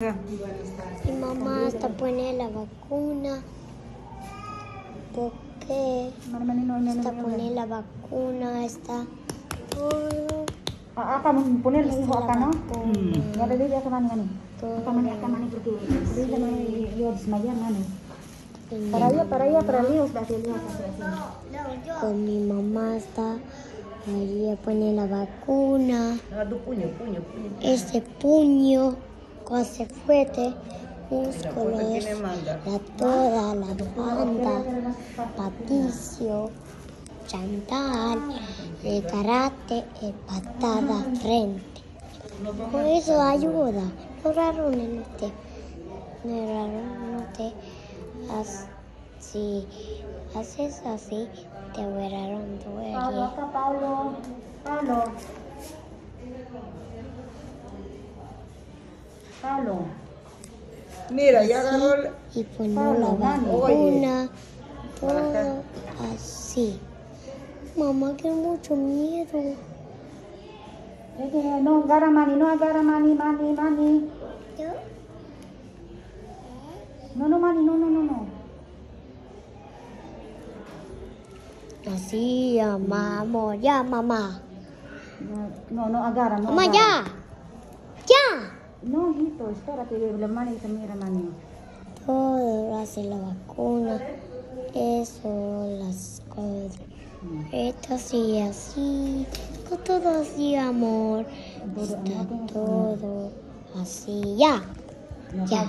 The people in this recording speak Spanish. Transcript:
Mi mamá está poniendo la vacuna. ¿Por qué? Está poniendo la vacuna, está todo. Ah, hijo la acá, ¿no? vacuna. Ya todo. Acá mani acá mani porque ahorita mani yo desmayar mani. Con Para allá, para allá, para allá, con mi mamá está ahí pone la vacuna. Ah. Este puño con ese fuerte músculos, tiene manga. la toda, la banda, Patricio, Chantal, el karate, el patada frente. Por eso ayuda. No raro no te, no raro no te, si haces así, te verán duele. acá Paulo. Paulo. Paulo. Mira, ya agarró el... y Pablo, la vacuna, todo así. Mamá, que mucho miedo. No agarra mani, no agarra mani, mani, mani. No, no, mani, no, no, no, no. Así llamamos, ya mamá. No, no, no agarra, no Mamá, agarra. ya. Ya. No, hijito, espérate, la mani se mira, mani. Todo hace la vacuna. Eso, las cosas. Esto así, así. Con todo así, amor. Está todo así, ya. Ya.